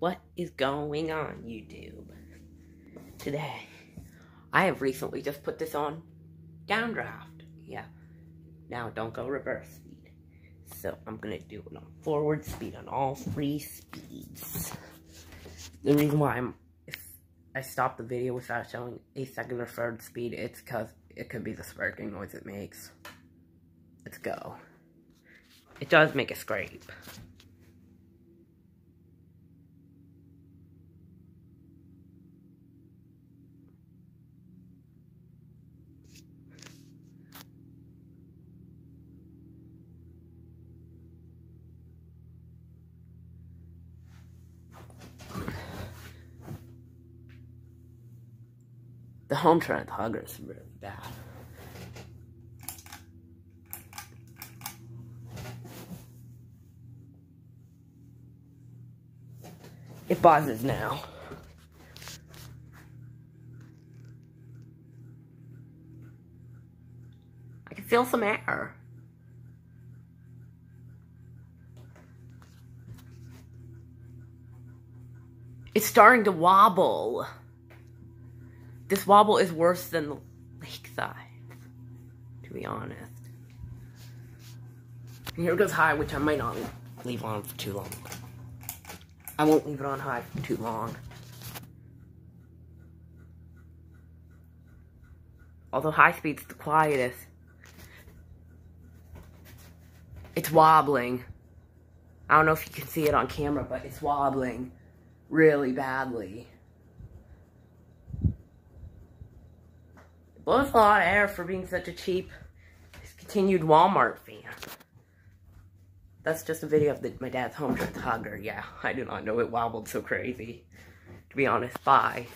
what is going on YouTube today? I have recently just put this on downdraft. Yeah. Now don't go reverse speed. So I'm gonna do it on forward speed on all three speeds. The reason why I'm if I stopped the video without showing a second or third speed, it's because it could be the sparking noise it makes. Let's go. It does make a scrape. The home trend hugger is really bad. It buzzes now. I can feel some air. It's starting to wobble. This wobble is worse than the lakeside, to be honest. And here goes high, which I might not leave on for too long. I won't leave it on high for too long. Although high speed's the quietest. It's wobbling. I don't know if you can see it on camera, but it's wobbling really badly. Of air for being such a cheap, discontinued Walmart fan. That's just a video of the, my dad's Hometrends hugger. Yeah, I do not know it wobbled so crazy. To be honest, bye.